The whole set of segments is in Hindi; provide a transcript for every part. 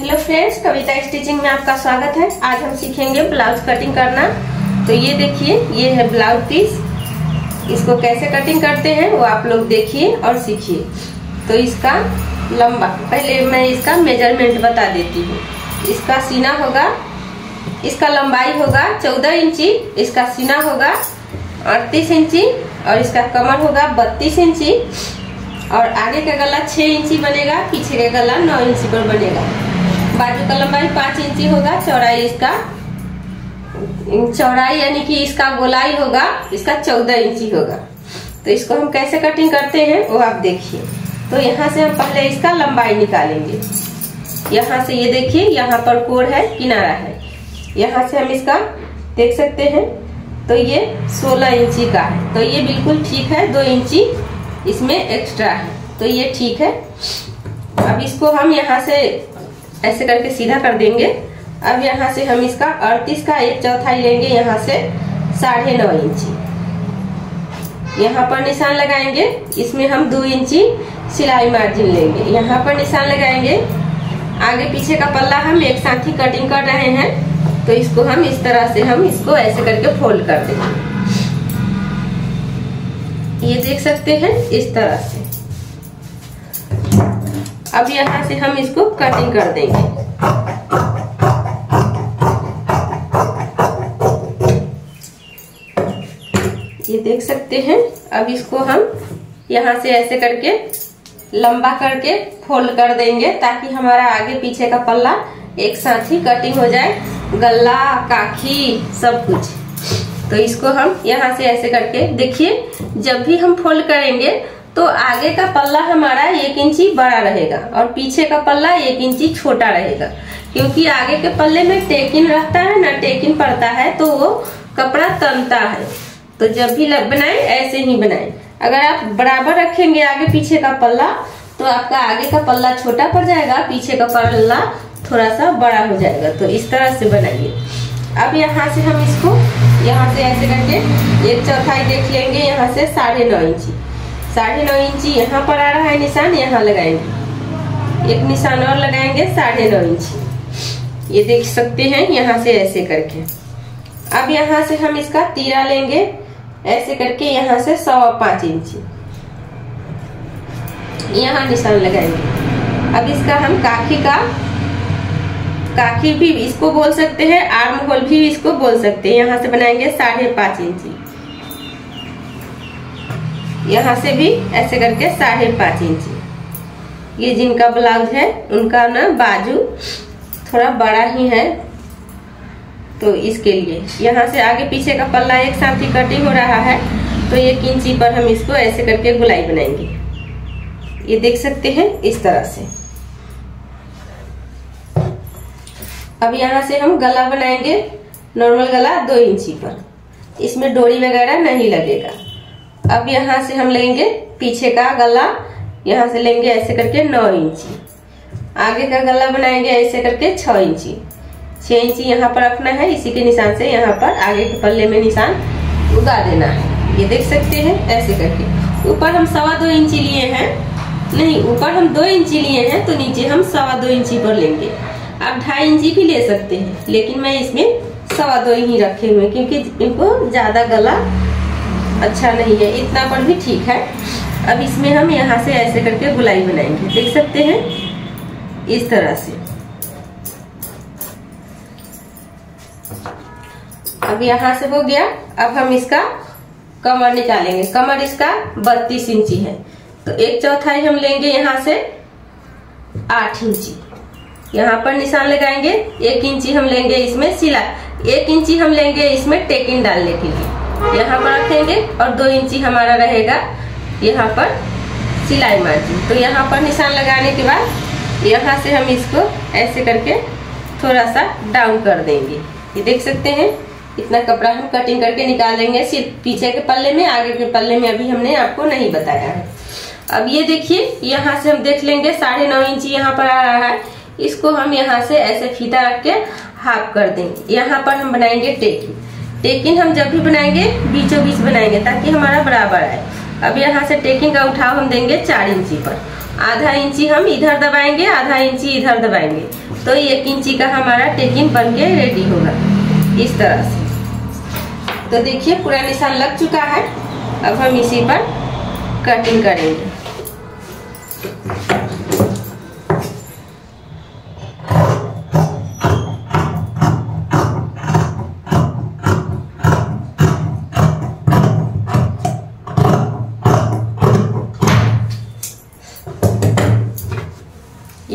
हेलो फ्रेंड्स कविता स्टिचिंग में आपका स्वागत है। आज हम सीखेंगे ब्लाउज कटिंग करना। तो ये देखिए, ये है ब्लाउज पीस इसको कैसे कटिंग करते हैं, वो आप लोग देखिए और सीखिए। तो इसका लंबा, पहले मैं इसका मेज़रमेंट बता देती हूँ। इसका सीना होगा, इसका लंबाई होगा चौदह इंची, इसका सीना होगा अड़तीस इंची और इसका कमर होगा बत्तीस इंची। और आगे का गला छह इंची बनेगा, पीछे का गला नौ इंची पर बनेगा। बाजू का लंबाई पाँच इंची होगा, चौड़ाई इसका, चौड़ाई यानी कि इसका गोलाई होगा, इसका चौदह इंची होगा। तो इसको हम कैसे कटिंग करते हैं, वो आप देखिए। तो यहाँ से हम पहले इसका लंबाई निकालेंगे। यहाँ से ये देखिए, यहाँ पर कोर है, किनारा है। यहाँ से हम इसका देख सकते हैं तो ये 16 इंची का है। तो ये बिल्कुल ठीक है, दो इंची इसमें एक्स्ट्रा है। तो ये ठीक है। अब इसको हम यहाँ से ऐसे करके सीधा कर देंगे। अब यहाँ से हम इसका अड़तीस का एक चौथाई लेंगे, यहाँ से साढ़े नौ इंची। यहाँ पर निशान लगाएँगे, इसमें हम दो इंची सिलाई मार्जिन लेंगे। यहाँ पर निशान लगाएँगे, आगे पीछे का पल्ला हम एक साथ ही कटिंग कर रहे हैं तो इसको हम इस तरह से हम इसको ऐसे करके फोल्ड कर देंगे। ये देख सकते हैं, इस तरह से। अब यहाँ से हम इसको कटिंग कर देंगे। ये देख सकते हैं, अब इसको हम यहाँ से ऐसे करके, लंबा करके फोल्ड कर देंगे, ताकि हमारा आगे पीछे का पल्ला एक साथ ही कटिंग हो जाए। गला, काखी, सब कुछ। तो इसको हम यहाँ से ऐसे करके, देखिए, जब भी हम फोल्ड करेंगे तो आगे का पल्ला हमारा एक इंची बड़ा रहेगा और पीछे का पल्ला एक इंची छोटा रहेगा। क्योंकि आगे के पल्ले में टेकिन रहता है, ना टेकिन पड़ता है तो वो कपड़ा तनता है। तो जब भी बनाए, ऐसे ही बनाए। अगर आप बराबर रखेंगे आगे पीछे का पल्ला तो आपका आगे का पल्ला छोटा पड़ जाएगा, पीछे का पल्ला थोड़ा सा बड़ा हो जाएगा। तो इस तरह से बनाइए। अब यहाँ से हम इसको, यहाँ से ऐसे करके, एक चौथाई देख लेंगे, यहाँ से साढ़े नौ इंची। साढ़े नौ इंची यहाँ पर आ रहा है निशान, यहाँ लगाएँगे। एक निशान और लगाएँगे, साढ़े नौ इंची। ये देख सकते हैं, यहाँ से ऐसे करके। अब यहाँ से हम इसका तीरा लेंगे, ऐसे करके यहाँ से सवा पाँच इंची। यहाँ निशान लगाएँगे। अब इसका हम काखी का, काखी भी इसको बोल सकते हैं, आर्म होल भी इसको बोल सकते हैं। यहाँ से बनाएँगे साढ़े पाँच इंची। यहाँ से भी ऐसे करके साढ़े पाँच इंची। ये जिनका ब्लाउज है, उनका ना बाजू थोड़ा बड़ा ही है। तो इसके लिए, यहाँ से आगे पीछे का पल्ला एक साथ ही कटिंग हो रहा है तो एक इंची पर हम इसको ऐसे करके गुलाई बनाएँगे। ये देख सकते हैं इस तरह से। अब यहाँ से हम गला बनाएँगे नॉर्मल गला दो इंची पर। इसमें डोरी वगैरह नहीं लगेगा। अब यहाँ से हम लेंगे पीछे का गला, यहाँ से लेंगे ऐसे करके नौ इंची। आगे का गला बनाएँगे ऐसे करके छ इंची। छह इंची यहाँ पर रखना है, इसी के निशान से यहाँ पर आगे के पल्ले में निशान उगा देना है। ये देख सकते हैं, ऐसे करके। ऊपर हम सवा दो इंची लिए हैं। नहीं, ऊपर हम दो इंची लिए हैं तो नीचे हम सवा दो इंची पर लेंगे। आप ढाई इंची भी ले सकते हैं, लेकिन मैं इसमें सवा दो ही रखे हुए क्योंकि इनको ज़्यादा गला अच्छा नहीं है, इतना पर भी ठीक है। अब इसमें हम यहाँ से ऐसे करके गुलाई बनाएँगे। देख सकते हैं? इस तरह से। अब यहाँ से हो गया। अब हम इसका कमर निकालेंगे। कमर इसका बत्तीस इंची है। तो एक चौथाई हम लेंगे यहाँ से आठ इंची। यहाँ पर निशान लगाएँगे। एक इंची हम लेंगे इसमें सिला एक इंची हम लेंगे इसमें टेकिन डालने के लिए। यहाँ पर रखेंगे और दो इंची हमारा रहेगा यहाँ पर सिलाई मार्जिन। तो यहाँ पर निशान लगाने के बाद यहाँ से हम इसको ऐसे करके थोड़ा सा डाउन कर देंगे। ये देख सकते हैं, इतना कपड़ा हम कटिंग करके निकाल लेंगे। सिर्फ़ पीछे के पल्ले में, आगे के पल्ले में अभी हमने आपको नहीं बताया है। अब ये देखिए, यहाँ से हम देख लेंगे, साढ़े नौ इंची यहाँ पर आ रहा है। इसको हम यहाँ से ऐसे फीता रख के हाफ़ कर देंगे। यहाँ पर हम बनाएँगे टेकिन टेकिन हम जब भी बनाएँगे, बीचों बीच बनाएँगे, ताकि हमारा बराबर आए। अब यहाँ से टेकिन का उठाव हम देंगे चार इंची पर। आधा इंची हम इधर दबाएँगे, आधा इंची इधर दबाएँगे। तो एक इंची का हमारा टेकिन बन के रेडी होगा, इस तरह से। तो देखिए, पूरा निशान लग चुका है। अब हम इसी पर कटिंग करेंगे।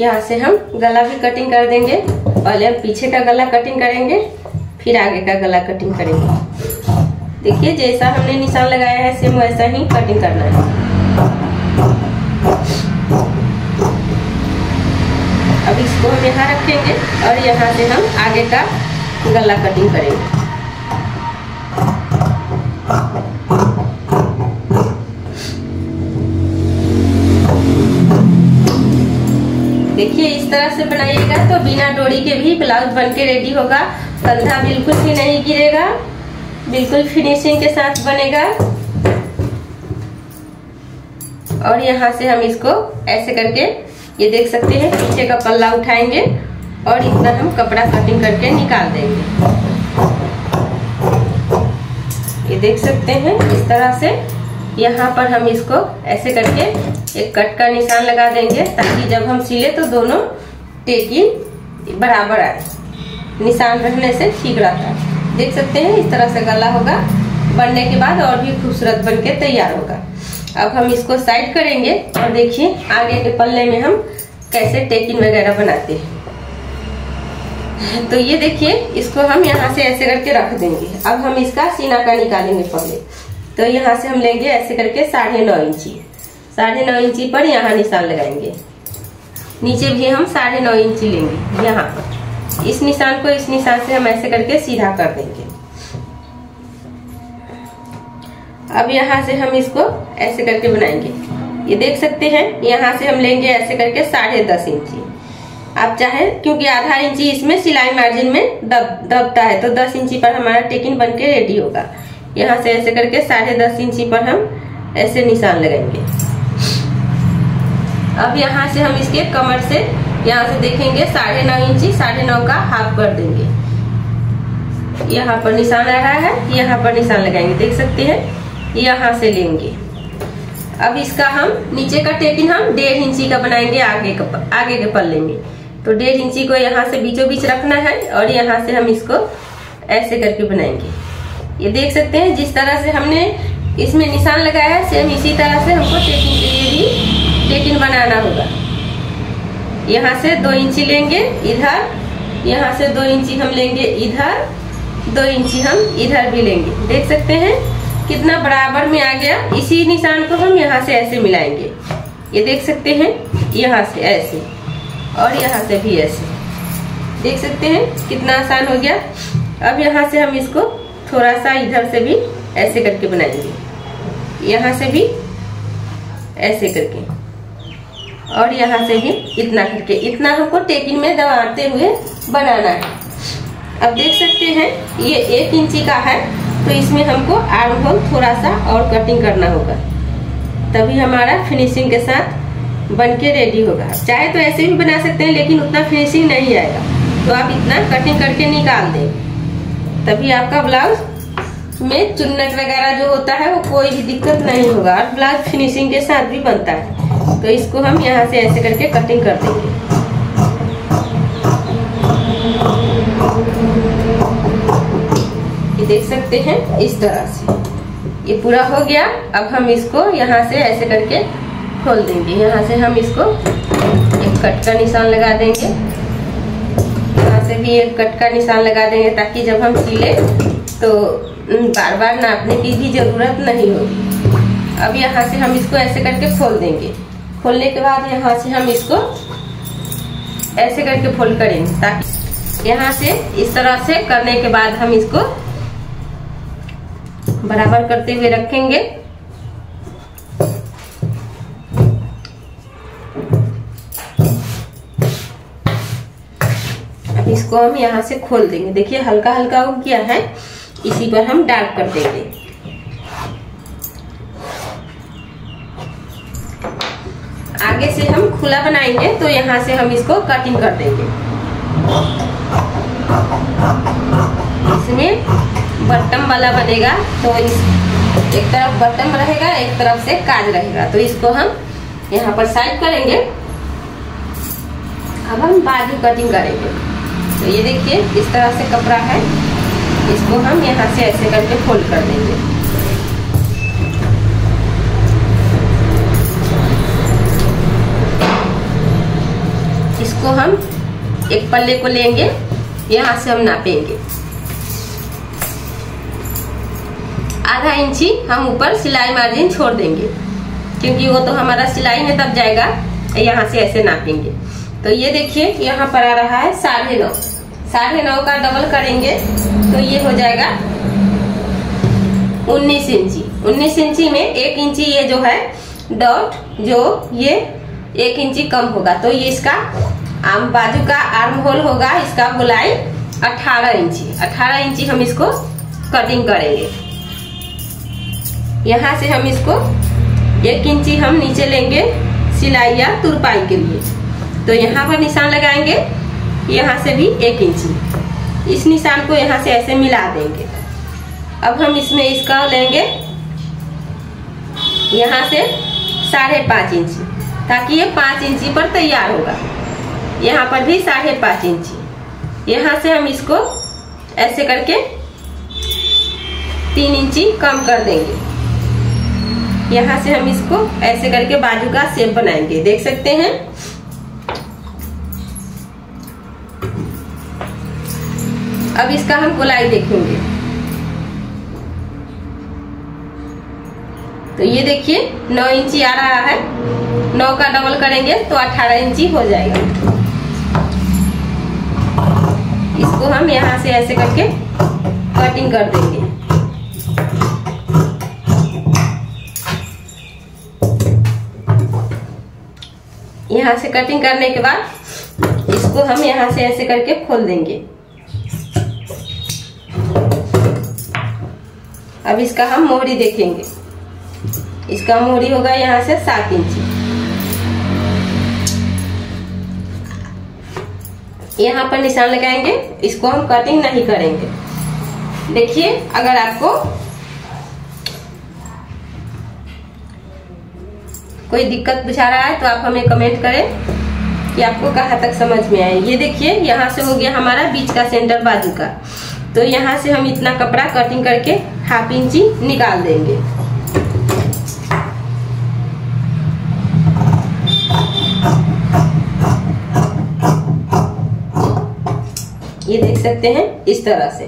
यहाँ से हम गला भी कटिंग कर देंगे। पहले हम पीछे का गला कटिंग करेंगे, फिर आगे का गला कटिंग करेंगे। देखिए, जैसा हमने निशान लगाया है सेम वैसा ही कटिंग करना है। अब इसको हम यहाँ रखेंगे और यहाँ से हम आगे का गला कटिंग करेंगे। देखिए, इस तरह से बनाइएगा तो बिना डोरी के भी ब्लाउज बन के रेडी होगा। कंधा बिल्कुल भी नहीं गिरेगा। बिल्कुल फिनिशिंग के साथ बनेगा। और यहाँ से हम इसको ऐसे करके, ये देख सकते हैं, पीछे का पल्ला उठाएँगे और इतना हम कपड़ा कटिंग करके निकाल देंगे। ये देख सकते हैं, इस तरह से यहाँ पर हम इसको ऐसे करके एक कट का निशान लगा देंगे ताकि जब हम सिले तो दोनों टेकिन बराबर आए। निशान रखने से ठीक रहता है। देख सकते हैं, इस तरह से गला होगा। बनने के बाद और भी खूबसूरत बन के तैयार होगा। अब हम इसको साइड करेंगे और देखिए, आगे के पल्ले में हम कैसे टेकिन वगैरह बनाते हैं। तो ये देखिए, इसको हम यहाँ से ऐसे करके रख देंगे। अब हम इसका सीना का निकालेंगे पहले तो यहाँ से हम लेंगे ऐसे करके साढ़े नौ इंची। साढ़े नौ इंची पर यहाँ निशान लगाएँगे। नीचे भी हम साढ़े नौ इंची लेंगे, यहाँ पर। इस निशान को इस निशान से हम ऐसे करके सीधा कर देंगे। अब यहाँ से हम इसको ऐसे करके बनाएँगे। ये देख सकते हैं, यहाँ से हम लेंगे ऐसे करके साढ़े दस इंची। आप चाहे, क्योंकि आधा इंची इसमें सिलाई मार्जिन में दब, दबता है तो दस इंची पर हमारा टेकिन बन के रेडी होगा। यहाँ से ऐसे करके साढ़े दस इंची पर हम ऐसे निशान लगाएँगे। अब यहाँ से हम इसके कमर से यहाँ से देखेंगे साढ़े नौ इंची, साढ़े नौ का हाफ़ कर देंगे। यहाँ पर निशान आ रहा है, यहाँ पर निशान लगाएँगे, देख सकते हैं, यहाँ से लेंगे। अब इसका हम नीचे का टेकिन हम डेढ़ इंची का बनाएँगे, आगे का आगे के पल्ले में तो डेढ़ इंची को यहाँ से बीचों बीच रखना है और यहाँ से हम इसको ऐसे करके बनाएँगे। ये देख सकते हैं, जिस तरह से हमने इसमें निशान लगाया है सेम इसी तरह से हमको टेकिन के लिए भी टेकिन बनाना होगा। यहाँ से दो इंची लेंगे, इधर। यहाँ से दो इंची हम लेंगे, इधर। दो इंची हम इधर भी लेंगे। देख सकते हैं कितना बराबर में आ गया। इसी निशान को हम यहाँ से ऐसे मिलाएँगे। ये देख सकते हैं, यहाँ से ऐसे और यहाँ से भी ऐसे। देख सकते हैं कितना आसान हो गया। अब यहाँ से हम इसको थोड़ा सा इधर से भी ऐसे करके बनाएँगे। यहाँ से भी ऐसे करके। और यहाँ से भी इतना करके, इतना हमको टेकिंग में दबाते हुए बनाना है। अब देख सकते हैं, ये एक इंची का है तो इसमें हमको आर्म होल थोड़ा सा और कटिंग करना होगा। तभी हमारा फिनिशिंग के साथ बन के रेडी होगा चाहे तो ऐसे भी बना सकते हैं, लेकिन उतना फिनिशिंग नहीं आएगा। तो आप इतना कटिंग करके निकाल दें। तभी आपका ब्लाउज में चुन्नट वगैरह जो होता है, वो कोई भी दिक्कत नहीं होगा। और ब्लाउज फिनिशिंग के साथ भी बनता है। तो इसको हम यहाँ से ऐसे करके कटिंग कर देंगे। ये देख सकते हैं इस तरह से। ये पूरा हो गया। अब हम इसको यहाँ से ऐसे करके खोल देंगे। यहाँ से हम इसको एक कट का निशान लगा देंगे। यहाँ से भी एक कट का निशान लगा देंगे ताकि जब हम सिले तो बार बार नापने की भी ज़रूरत नहीं होगी। अब यहाँ से हम इसको ऐसे करके खोल देंगे। खोलने के बाद यहाँ से हम इसको ऐसे करके फोल्ड करेंगे ताकि यहाँ से इस तरह से करने के बाद हम इसको बराबर करते हुए रखेंगे। इसको हम यहाँ से खोल देंगे। देखिए हल्का हल्का हो गया है। इसी पर हम डार्क कर देंगे। आगे से हम खुला बनाएँगे तो यहाँ से हम इसको कटिंग कर देंगे। इसमें बटम वाला बनेगा तो इस एक तरफ़ बटम रहेगा, एक तरफ़ से काज रहेगा। तो इसको हम यहाँ पर साइड करेंगे। अब हम बाजू कटिंग करेंगे। तो ये देखिए, इस तरह से कपड़ा है। इसको हम यहाँ से ऐसे करके फोल्ड कर देंगे। इसको हम एक पल्ले को लेंगे, यहाँ से हम नापेंगे। आधा इंची हम ऊपर सिलाई मार्जिन छोड़ देंगे, क्योंकि वो तो हमारा सिलाई में तब जाएगा, यहाँ से ऐसे नापेंगे। तो ये देखिए, यहाँ पर आ रहा है साढ़े नौ। साढ़े नौ का डबल करेंगे तो ये हो जाएगा उन्नीस इंची। उन्नीस इंची में एक इंची ये जो है डॉट जो ये एक इंची कम होगा। तो ये इसका आम बाजू का आर्म होल होगा, इसका बुलाई 18 इंची। 18 इंची हम इसको कटिंग करेंगे। यहाँ से हम इसको एक इंची हम नीचे लेंगे सिलाई या तुरपाई के लिए। तो यहाँ पर निशान लगाएँगे। यहाँ से भी एक इंची। इस निशान को यहाँ से ऐसे मिला देंगे। अब हम इसमें इसका लेंगे यहाँ से साढ़े पाँच इंची, ताकि ये पाँच इंची पर तैयार होगा। यहाँ पर भी साढ़े पाँच इंची। यहाँ से हम इसको ऐसे करके तीन इंची कम कर देंगे। यहाँ से हम इसको ऐसे करके बाजू का शेप बनाएँगे। देख सकते हैं? अब इसका हम गोलाई देखेंगे। तो ये देखिए, नौ इंची आ रहा है। नौ का डबल करेंगे तो अठारह इंची हो जाएगा। इसको हम यहाँ से ऐसे करके कटिंग कर देंगे। यहाँ से कटिंग करने के बाद इसको हम यहाँ से ऐसे करके खोल देंगे। अब इसका हम मोहरी देखेंगे। इसका मोहरी होगा यहाँ से सात इंच। यहाँ पर निशान लगाएँगे, इसको हम कटिंग नहीं करेंगे। देखिए, अगर आपको कोई दिक्कत बुझा रहा है तो आप हमें कमेंट करें कि आपको कहाँ तक समझ में आए। ये देखिए, यहाँ से हो गया हमारा बीच का सेंटर बाजू का। तो यहाँ से हम इतना कपड़ा कटिंग करके हाफ़ इंची निकाल देंगे। ये देख सकते हैं इस तरह से।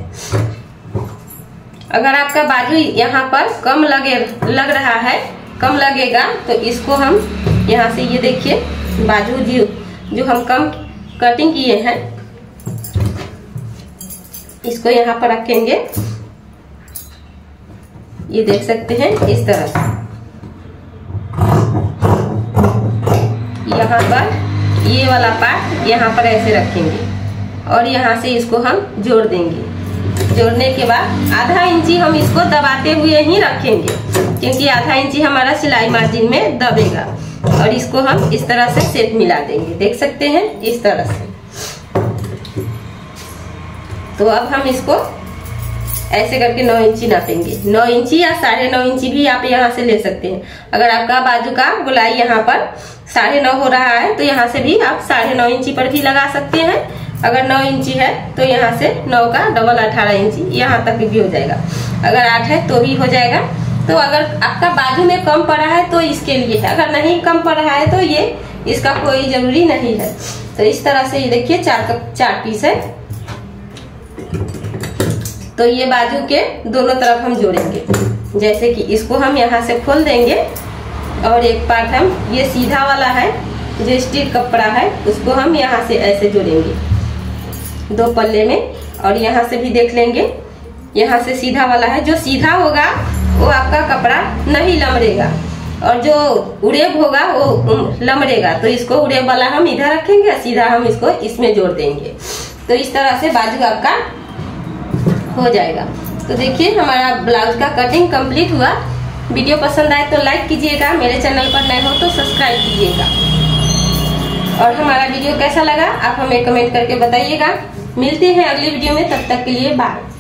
अगर आपका बाजू यहाँ पर कम लगे, लग रहा है, कम लगेगा तो इसको हम यहाँ से ये देखिए, बाजू जो जो हम कम कटिंग किए हैं, इसको यहाँ पर रखेंगे। ये देख सकते हैं इस तरह से। यहाँ पर ये वाला पार्ट यहाँ पर ऐसे रखेंगे और यहाँ से इसको हम जोड़ देंगे। जोड़ने के बाद आधा इंची हम इसको दबाते हुए ही रखेंगे, क्योंकि आधा इंची हमारा सिलाई मार्जिन में दबेगा। और इसको हम इस तरह से सेट मिला देंगे। देख सकते हैं इस तरह से। तो अब हम इसको ऐसे करके नौ इंची नापेंगे। नौ इंची या साढ़े नौ इंची भी आप यहाँ से ले सकते हैं। अगर आपका बाजू का गुलाई यहाँ पर साढ़े नौ हो रहा है तो यहाँ से भी आप साढ़े नौ इंची पर भी लगा सकते हैं। अगर नौ इंची है तो यहाँ से नौ का डबल अठारह इंची यहाँ तक भी हो जाएगा। अगर आठ है तो भी हो जाएगा। तो अगर आपका बाजू में कम पड़ा है तो इसके लिए है। अगर नहीं कम पड़ रहा है तो ये इसका कोई ज़रूरी नहीं है। तो इस तरह से ये देखिए, चार चार पीस है। तो ये बाजू के दोनों तरफ़ हम जोड़ेंगे। जैसे कि इसको हम यहाँ से खोल देंगे और एक पार्ट हम, ये सीधा वाला है, जो स्टील कपड़ा है, उसको हम यहाँ से ऐसे जोड़ेंगे। दो पल्ले में, और यहाँ से भी देख लेंगे। यहाँ से सीधा वाला है, जो सीधा होगा, वो आपका कपड़ा नहीं लमड़ेगा और जो उड़ेब होगा, वो लमड़ेगा तो इसको उड़ेब वाला हम इधर रखेंगे, सीधा हम इसको इसमें जोड़ देंगे। तो इस तरह से बाजू आपका हो जाएगा। तो देखिए, हमारा ब्लाउज का कटिंग कंप्लीट हुआ। वीडियो पसंद आए तो लाइक कीजिएगा। मेरे चैनल पर नए हो तो सब्सक्राइब कीजिएगा। और हमारा वीडियो कैसा लगा, आप हमें कमेंट करके बताइएगा। मिलते हैं अगली वीडियो में, तब तक के लिए बाय